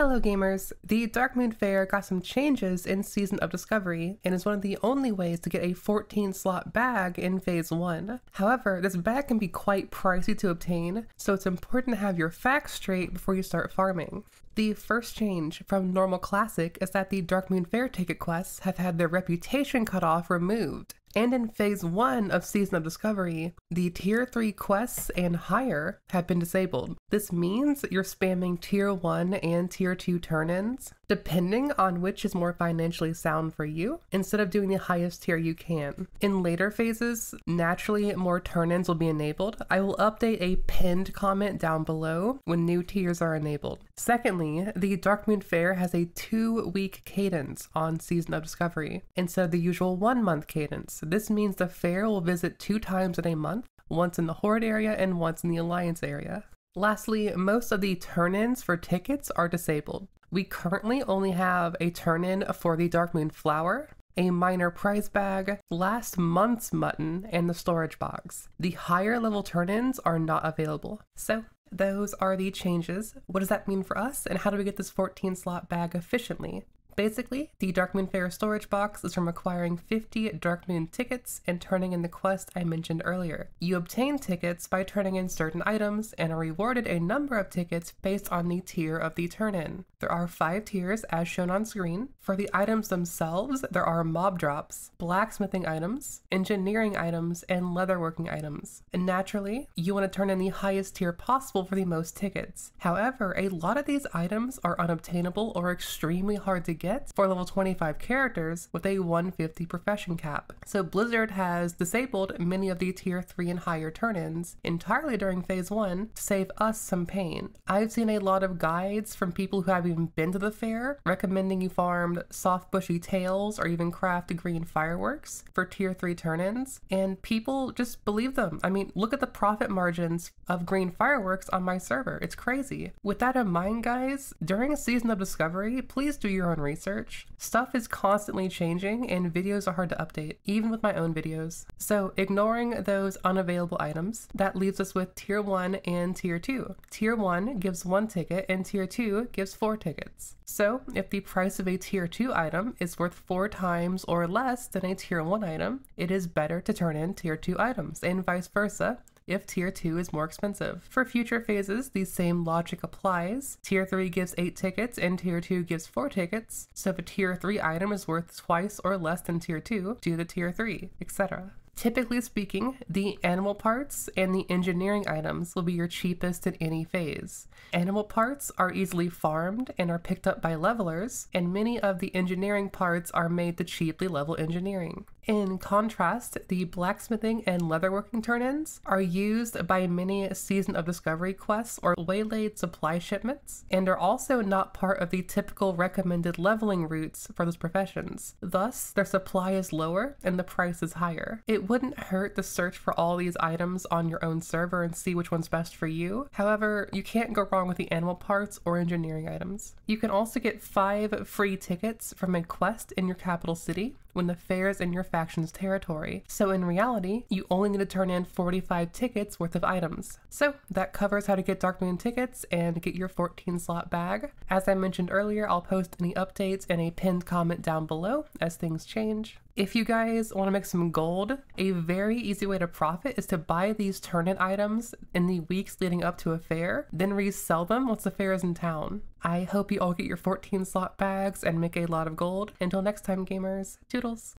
Hello gamers! The Darkmoon Faire got some changes in Season of Discovery and is one of the only ways to get a 14 slot bag in Phase 1. However, this bag can be quite pricey to obtain, so it's important to have your facts straight before you start farming. The first change from Normal Classic is that the Darkmoon Faire ticket quests have had their reputation cutoff removed. And in Phase 1 of Season of Discovery, the Tier 3 quests and higher have been disabled. This means you're spamming Tier 1 and Tier 2 turn ins, depending on which is more financially sound for you, instead of doing the highest tier you can. In later phases, naturally more turn ins will be enabled. I will update a pinned comment down below when new tiers are enabled. Secondly, the Darkmoon Faire has a two week cadence on Season of Discovery instead of the usual one month cadence. This means the fair will visit two times in a month, once in the Horde area and once in the Alliance area. Lastly, most of the turn-ins for tickets are disabled. We currently only have a turn-in for the Darkmoon Flower, a minor prize bag, last month's mutton, and the storage box. The higher level turn-ins are not available. So those are the changes. What does that mean for us, and how do we get this 14 slot bag efficiently? Basically, the Darkmoon Faire storage box is from acquiring 50 Darkmoon tickets and turning in the quest I mentioned earlier. You obtain tickets by turning in certain items and are rewarded a number of tickets based on the tier of the turn in. There are five tiers as shown on screen. For the items themselves, there are mob drops, blacksmithing items, engineering items, and leatherworking items. And naturally, you want to turn in the highest tier possible for the most tickets. However, a lot of these items are unobtainable or extremely hard to get for level 25 characters with a 150 profession cap. So Blizzard has disabled many of the tier 3 and higher turn-ins entirely during phase 1 to save us some pain. I've seen a lot of guides from people who haven't even been to the fair recommending you farm soft bushy tails or even craft green fireworks for tier 3 turn-ins and people just believe them. I mean, look at the profit margins of green fireworks on my server. It's crazy. With that in mind, guys, during a season of discovery, please do your own research research. Stuff is constantly changing and videos are hard to update, even with my own videos. So ignoring those unavailable items, that leaves us with tier 1 and tier 2. Tier 1 gives one ticket and tier 2 gives four tickets. So if the price of a tier 2 item is worth four times or less than a tier 1 item, it is better to turn in tier 2 items and vice versa if Tier 2 is more expensive. For future phases, the same logic applies. Tier 3 gives 8 tickets and Tier 2 gives 4 tickets, so if a Tier 3 item is worth twice or less than Tier 2, do the Tier 3, etc. Typically speaking, the animal parts and the engineering items will be your cheapest in any phase. Animal parts are easily farmed and are picked up by levelers, and many of the engineering parts are made to cheaply level engineering. In contrast, the blacksmithing and leatherworking turn-ins are used by many Season of Discovery quests or waylaid supply shipments, and are also not part of the typical recommended leveling routes for those professions. Thus, their supply is lower and the price is higher. It wouldn't hurt to search for all these items on your own server and see which one's best for you. However, you can't go wrong with the animal parts or engineering items. You can also get 5 free tickets from a quest in your capital city, when the fair is in your faction's territory. So in reality, you only need to turn in 45 tickets worth of items. So that covers how to get Darkmoon tickets and get your 14 slot bag. As I mentioned earlier, I'll post any updates and a pinned comment down below as things change. If you guys want to make some gold, a very easy way to profit is to buy these turn-in items in the weeks leading up to a fair, then resell them once the fair is in town. I hope you all get your 14 slot bags and make a lot of gold. Until next time, gamers, toodles!